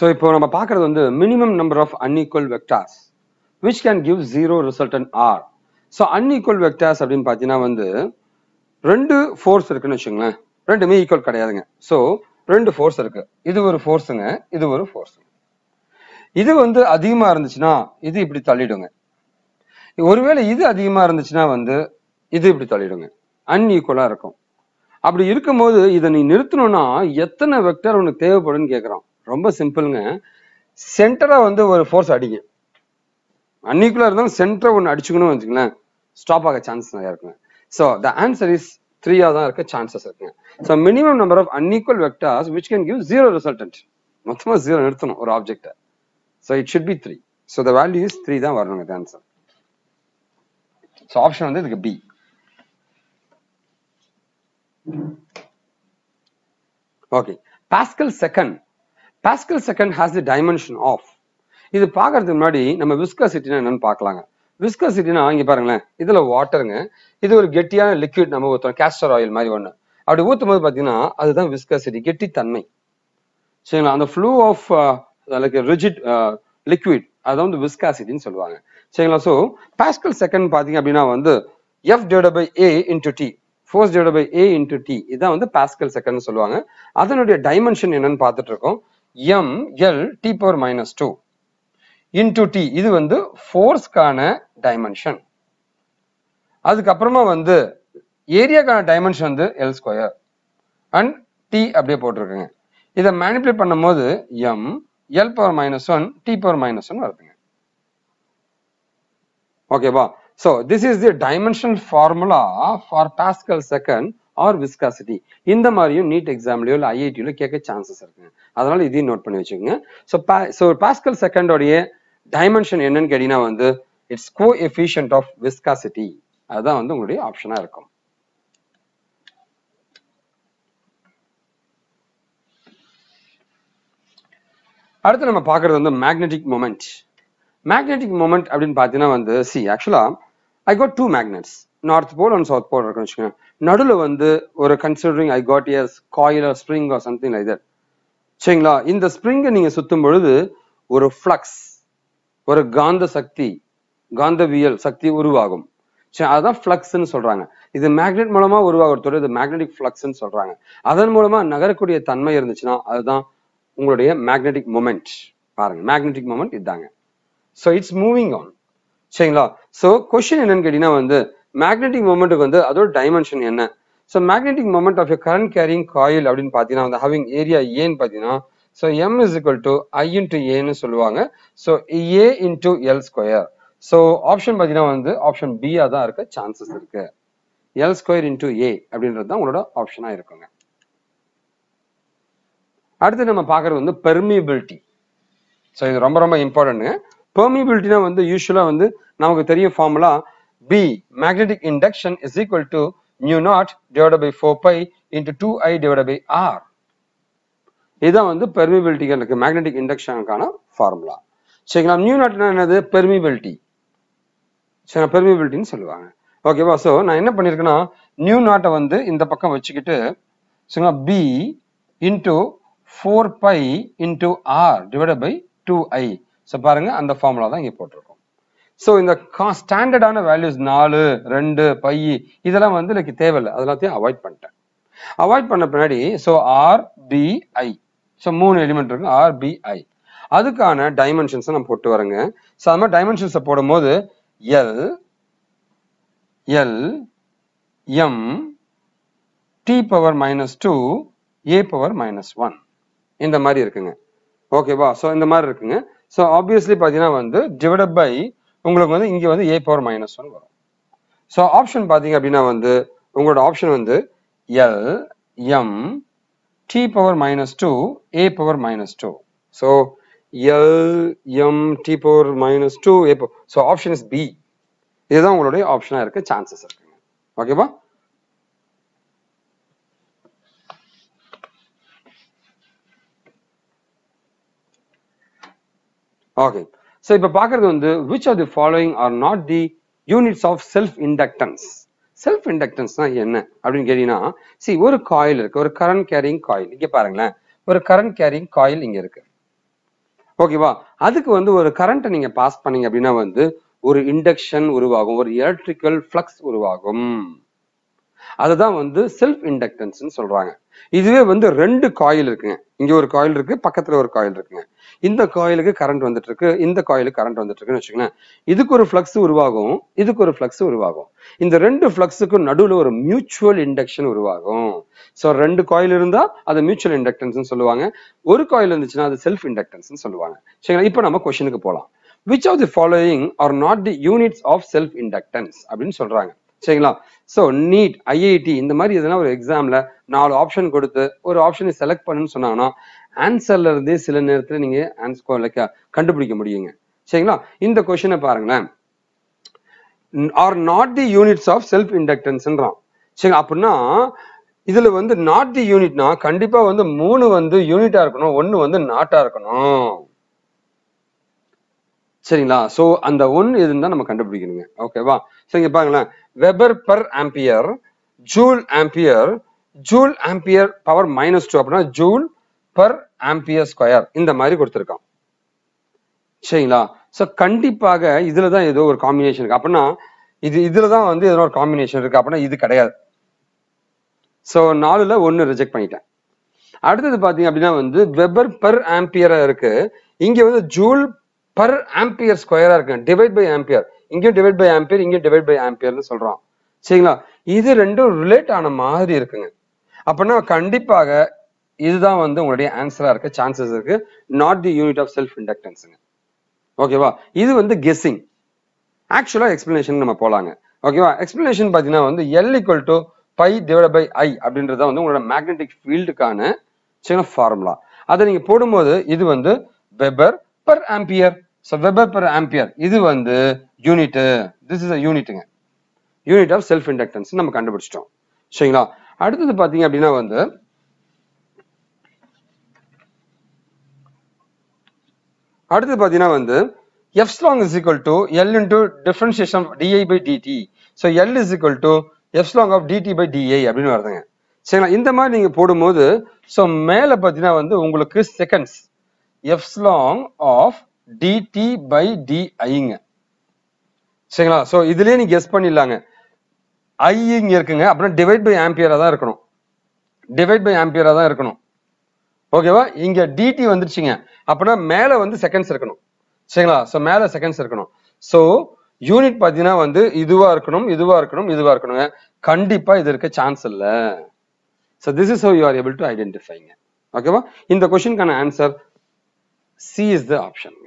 So இப்போ நம்ம பார்க்கறது வந்து minimum number of unequal vectors which can give zero resultant are so unequal vectors அப்படின்னு பார்த்தீங்கன்னா வந்து ரெண்டு ஃபோர்ஸ் இருக்குன்னு வச்சுங்களேன் ரெண்டுமே ஈக்குவல் கிடையாதுங்க. ஸோ ரெண்டு ஃபோர்ஸ் இருக்கு. இது ஒரு ஃபோர்ஸுங்க இது ஒரு ஃபோர்ஸுங்க இது வந்து அதிகமாக இருந்துச்சுன்னா இது இப்படி தள்ளிடுங்க. ஒருவேளை இது அதிகமாக இருந்துச்சுன்னா வந்து இது இப்படி தள்ளிடுங்க. அன்இக்குவலாக இருக்கும். அப்படி இருக்கும்போது இதை நீ நிறுத்தணும்னா எத்தனை வெக்டர் உனக்கு தேவைப்படும்னு கேட்குறான் ரொம்ப சிம்பிளுங்க. சென்டரா வந்து ஒரு ஃபோர்ஸ் அடிங்க. அன்ஈக்குவலா இருந்தாலும் சென்டரை ஒன்று அடிச்சுக்கணும்னு வச்சுக்கங்களேன். ஸ்டாப் ஆக சான்ஸ் நிறையா இருக்குங்க. ஸோ த ஆன்சர் இஸ் த்ரீயா தான் இருக்க சான்சஸ் இருக்குங்க. So minimum number of unequal vectors which can give zero resultant மொத்தமா ஜீரோ நிறுத்தணும் ஒரு ஆப்ஜெக்டை so it should be three so the value is three தான் வரணுங்க ஆன்சர் ஸோ ஆப்ஷன் வந்து இதுக்கு B okay pascal second pascal second has the dimension of இது பார்க்கறதுக்கு முன்னாடி நம்ம விஸ்கசிட்டினா என்னன்னு பார்க்கலாங்க. விஸ்கசிட்டினா இங்கே பாருங்களேன். இதுல வாட்டருங்க இது ஒரு கெட்டியான லிக்விட் நம்ம ஊற்றுறோம் கேஸ்டர் ஆயில் மாதிரி ஒன்று அப்படி ஊற்றும் போது பார்த்தீங்கன்னா அதுதான் விஸ்கசிட்டி கெட்டித்தன்மை. சரிங்களா? அந்த flow of like rigid liquid அதை வந்து விஸ்காசிட்டின்னு சொல்லுவாங்க. சரிங்களா? ஸோ பாஸ்கல் செகண்ட் பார்த்தீங்க அப்படின்னா வந்து F divide by A into T force divide by A into T இதான் வந்து பாஸ்கல் செகண்ட்னு சொல்லுவாங்க. அதனுடைய டைமென்ஷன் என்னன்னு பார்த்துட்டு இருக்கோம். M L T power minus two into T இது வந்து ஃபோர்ஸ்க்கான டைமென்ஷன் அதுக்கப்புறமா வந்து ஏரியாக்கான டைமென்ஷன் வந்து எல் ஸ்கொயர் அண்ட் டி அப்படியே போட்டிருக்குங்க. இதை மேனிப்புலேட் பண்ணும்போது M L power minus one T power minus one வருதுங்க. ஓகேவா so this is the dimension formula for pascal second or viscosity இந்த மாதிரியும் நீட் எக்ஸாம்லயோ இல்லை ஐஐடியிலோ கேட்க சான்சஸ் இருக்குங்க அதனால இதையும் நோட் பண்ணி வச்சுக்கோங்க. ஸோ ஸோ பாஸ்கல் செகண்டோடைய டைமென்ஷன் என்னன்னு கேட்டீங்கன்னா வந்து it's coefficient of viscosity அதுதான் வந்து உங்களுடைய ஆப்ஷனா இருக்கும். அடுத்து நம்ம பார்க்கறது வந்து மேக்னெட்டிக் மூமெண்ட் மேக்னெட்டிக் மூமெண்ட் அப்படின்னு பார்த்தீங்கன்னா வந்து சி ஆக்சுவலா I got two magnets north pole and south pole இருக்குன்னு வச்சுக்கோங்க. நடுவில் வந்து ஒரு considering I got years coil or spring or something like that சரிங்களா? இந்த ஸ்ப்ரிங்கை நீங்கள் சுத்தும் பொழுது ஒரு ஃப்ளக்ஸ் ஒரு காந்த சக்தி காந்தவியல் சக்தி உருவாகும். சரி அதுதான் ஃப்ளக்ஸ்ன்னு சொல்றாங்க. இது மேக்னெட் மூலமா உருவாகிறதோட இது மேக்னெட்டிக் ஃப்ளக்ஸ்ன்னு சொல்றாங்க. அதன் மூலமா நகரக்கூடிய தன்மை இருந்துச்சுன்னா அதுதான் உங்களுடைய மேக்னெட்டிக் மூமெண்ட் பாருங்க மேக்னெட்டிக் மூமெண்ட் இதாங்க. ஸோ இட்ஸ் மூவிங் ஆன் சரிங்களா? ஸோ கொஸ்டின் என்னன்னு கேட்டீங்கன்னா வந்து மேக்னெட்டிக் மொமெண்ட்டுக்கு வந்து அதோட டைமென்ஷன் என்ன? So magnetic moment of current carrying coil அப்படின்னு பார்த்தீங்கன்னா வந்து ஹவிங் ஏரியா ஏன்னு பார்த்தீங்கன்னா so M is equal to I into ஏன்னு சொல்லுவாங்க. So A into L square so option பார்த்தீங்கன்னா வந்து ஆப்ஷன் பியா தான் இருக்க சான்சஸ் இருக்கு. எல் ஸ்கொயர் இன்டு ஏ அப்படின்றது தான் உங்களோட ஆப்ஷனாக இருக்குங்க. அடுத்து நம்ம பார்க்குறது வந்து பெர்மிபிலிட்டி ஸோ இது ரொம்ப ரொம்ப இம்பார்ட்டன்ட்டுங்க பெர்மிபிலிட்டினா வந்து யூஸ்வலாக வந்து நமக்கு தெரியும் formula B magnetic induction is equal to mu naught divide by four pi into two I divide by R இதுதான் வந்து பெர்மிபிலிட்டிகளுக்கு மேக்னெட்டிக் இண்டக்ஷனுக்கான ஃபார்முலா சரிங்களா? நியூ நாட்னா என்னது? பெர்மிபிலிட்டி சரி பெர்மிபிலிட்டின்னு சொல்லுவாங்க. ஓகேவா ஸோ நான் என்ன பண்ணியிருக்கேன்னா நியூ நாட்டை வந்து இந்த பக்கம் வச்சுக்கிட்டு சரிங்களா? B into four pi into R divide by two I so பாருங்க அந்த ஃபார்முலா தான் இங்கே போட்டிருக்கோம். ஸோ இந்த கா ஸ்டாண்டர்டான வேல்யூஸ் நாலு ரெண்டு பை இதெல்லாம் வந்து எனக்கு தேவையில்லை. அதெல்லாத்தையும் அவாய்ட் பண்ணிட்டேன். அவாய்ட் பண்ண பின்னாடி ஸோ ஆர்பிஐ ஸோ மூணு எலிமெண்ட் இருக்கு. ஆர்பிஐ அதுக்கான டைமென்ஷன்ஸை நான் போட்டு வரேங்க. ஸோ அது மாதிரி டைமென்ஷன்ஸை போடும்போது L L M T power minus two A power minus one இந்த மாதிரி இருக்குங்க. ஓகேவா ஸோ இந்த மாதிரி இருக்குங்க. ஸோ ஆப்வியஸ்லி பார்த்தீங்கன்னா வந்து டிவைட் பை உங்களுக்கு வந்து இங்கே வந்து ஏ பவர் மைனஸ் ஒன் வரும். ஸோ ஆப்ஷன் பார்த்தீங்க அப்படின்னா வந்து உங்களோட ஆப்ஷன் வந்து L M T power minus two A power minus two so L M T power minus two A so option is B இதுதான் உங்களுடைய ஆப்ஷனாக இருக்க சான்சஸ் இருக்குங்க ஓகேவா ஓகே ஸோ இப்போ பார்க்கறது வந்து which are the following are not the units of self inductance self இண்டக்டன்ஸ்னா என்ன அப்படின்னு கேட்டீங்கன்னா சி ஒரு காயில் இருக்கு. ஒரு கரண்ட் கேரிங் காயில் இங்கே பாருங்களேன். ஒரு கரண்ட் கேரிங் காயில் இங்க இருக்கு. ஓகேவா அதுக்கு வந்து ஒரு கரண்ட்டை நீங்க பாஸ் பண்ணீங்க அப்படின்னா வந்து ஒரு இண்டக்ஷன் உருவாகும். ஒரு எலக்ட்ரிக்கல் ஃப்ளக்ஸ் உருவாகும். அதுதான் வந்து செல்ஃப் இண்டக்டன்ஸ்னு சொல்றாங்க. இதுவே வந்து ரெண்டு காயில் இருக்குங்க. இங்க ஒரு காயில் இருக்கு பக்கத்துல ஒரு காயில் இருக்குங்க. இந்த காயிலுக்கு கரண்ட் வந்துட்டு இருக்கு இந்த காயிலுக்கு கரண்ட் வந்துட்டு இருக்குன்னு வச்சுக்கோங்களேன். இதுக்கு ஒரு ஃப்ளக்ஸ் உருவாகும் இதுக்கு ஒரு ஃப்ளக்ஸ் உருவாகும். இந்த ரெண்டு ஃப்ளக்ஸுக்கும் நடுவுல ஒரு மியூச்சுவல் இண்டக்ஷன் உருவாகும். ஸோ ரெண்டு காயில் இருந்தா அது மியூச்சுவல் இண்டக்டன்ஸ்னு சொல்லுவாங்க. ஒரு காயில் இருந்துச்சுன்னா அது செல்ஃப் இண்டக்டன்ஸ் சொல்லுவாங்க. சரிங்களா? இப்போ நம்ம கொஸ்டினுக்கு போலாம். Which of the following are not the units of self inductance அப்படின்னு சொல்றாங்க. சரிங்களா? ஸோ நீட் ஐஐடி இந்த மாதிரி எதனா ஒரு எக்ஸாமில் நாலு ஆப்ஷன் கொடுத்து ஒரு ஆப்ஷனை செலக்ட் பண்ணுன்னு சொன்னாங்கன்னா ஆன்சர்ல இருந்தே சில நேரத்தில் நீங்கள் ஆன்சர் லைக் கண்டுபிடிக்க முடியுங்க. சரிங்களா? இந்த கொஸ்டினை பாருங்களேன். Are not the units of self இண்டக்டன்ஸ்ன்றான் சரி அப்படின்னா இதுல வந்து நாட் தி யூனிட்னா கண்டிப்பா வந்து மூணு வந்து யூனிட்டா இருக்கணும் ஒன்னு வந்து நாட்டா இருக்கணும். சரிங்களா? சோ அந்த ஒன்னு இருந்தா நம்ம கண்டுபிடிக்கணுங்க. ஓகேவா சரி பாருங்களேன். Weber per ampere joule ampere joule ampere power minus two அப்படின்னா ஜூல் பர் ஆம்பியர் ஸ்கொயர் இந்த மாதிரி கொடுத்துருக்கான். சரிங்களா? சோ கண்டிப்பாக இதுல தான் ஏதோ ஒரு காம்பினேஷன் இருக்கு. அப்படின்னா இது இதுல தான் வந்து ஏதோ ஒரு காம்பினேஷன் இருக்கு அப்படின்னா இது கிடையாது. சோ நாலுல ஒன்னு ரிஜெக்ட் பண்ணிட்டேன். அடுத்தது பாத்தீங்க அப்படின்னா வந்து வெபர் பர் ஆம்பியரா இருக்கு. இங்க வந்து ஜூல் பர் ஆம்பியர் ஸ்கொயரா இருக்கு டிவைட் பை ஆம்பியர் இங்கேயும் டிவைட் பை ஆம்பியர் இங்கேயும் டிவைட் பை ஆம்பியர்னு சொல்றோம். சரிங்களா? இது ரெண்டும் ரிலேட் ஆன மாதிரி இருக்குங்க. அப்படின்னா கண்டிப்பாக இதுதான் வந்து உங்களுடைய ஆன்சரா இருக்க சான்சஸ் இருக்கு. Not the unit of self இண்டக்டன்ஸுங்க ஓகேவா இது வந்து கெஸ்ஸிங் ஆக்சுவலா எக்ஸ்பிளனேஷன் நம்ம போலாங்க. ஓகேவா எக்ஸ்பிளனேஷன் பாத்தீங்கன்னா வந்து L equal to phi divide by I அப்படின்றத வந்து உங்களோட மேக்னெட்டிக் ஃபீல்டுக்கான சின்ன ஃபார்முலா அதை நீங்க போடும்போது இது வந்து weber per ampere so weber per ampere இது வந்து யூனிட்டு திஸ் இஸ் அ யூனிட்டுங்க யூனிட் ஆஃப் செல்ஃப் இண்டக்டன்ஸ் நம்ம கண்டுபிடிச்சிட்டோம். சரிங்களா? அடுத்தது பார்த்தீங்க அப்படின்னா வந்து அடுத்தது பார்த்தீங்கன்னா வந்து F slang is equal to L into differentiation of DI by DT so L is equal to F slang of DT by DI அப்படின்னு வருதுங்க. சரிங்களா? இந்த மாதிரி நீங்கள் போடும்போது ஸோ மேலே பார்த்தீங்கன்னா வந்து உங்களுக்கு seconds F slang of DT by டிஐங்க சரிங்களா? ஸோ இதுலயே நீங்க கெஸ் பண்ணிடலாங்க. ஐ இங்க இருக்குங்க. அப்புறம் டிவைட் பை ஆம்பியரா தான் இருக்கணும். டிவைட் பை ஆம்பியரா தான் இருக்கணும். ஓகேவா இங்க டிடி வந்துருச்சுங்க. அப்படின்னா மேல வந்து செகண்ட்ஸ் இருக்கணும். சரிங்களா? ஸோ மேல செகண்ட்ஸ் இருக்கணும். ஸோ யூனிட் பாத்தீங்கன்னா வந்து இதுவா இருக்கணும் இதுவா இருக்கணும் இதுவா இருக்கணுங்க. கண்டிப்பா இது இருக்க சான்ஸ் இல்ல. So this is how you are able to ஐடென்டிஃபைங்க ஓகேவா இந்த கொஸ்டினுக்கான answer C is the option